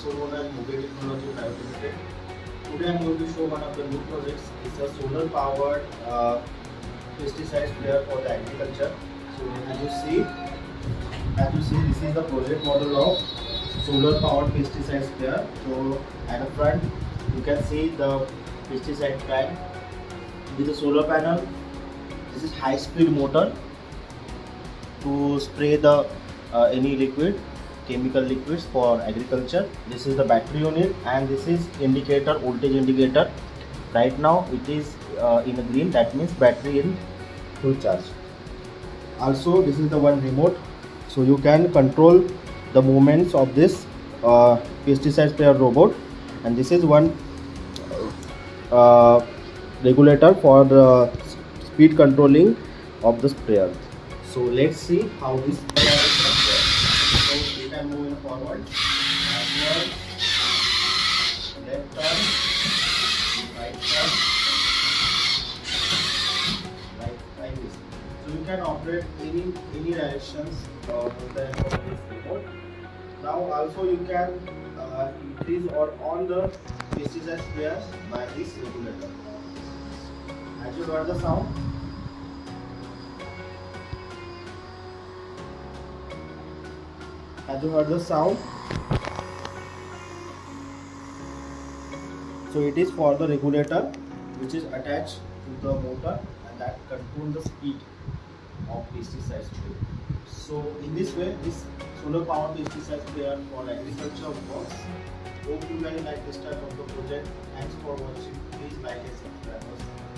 also known as Mobbio Technology Private Limited. Today I'm going to show one of the new projects. It's a solar powered uh, pesticide sprayer for the agriculture. So as you see, as you see, this is the project model of solar powered pesticide sprayer. So at the front, you can see the pesticide tank with a solar panel. This is high speed motor to spray the uh, any liquid chemical liquids for agriculture. This is the battery unit and this is indicator voltage indicator. Right now it is uh, in green that means battery in full charge. Also this is the one remote. So you can control the movements of this uh, pesticide sprayer robot. And this is one uh, regulator for speed controlling of the sprayer. So let's see how this. So we can move in forward, backward, left turn, right turn, right like this. So you can operate any any directions uh, with the help of this remote. Now also you can uh, increase or on the pesticide sprayer by this regulator. As you heard the sound, Have you heard the sound? So it is for the regulator which is attached to the motor and that control the speed of pesticide spray. So in this way this solar powered pesticide sprayer for agriculture works. Hope you guys like this type of the project. Thanks for watching. Please like and subscribe us.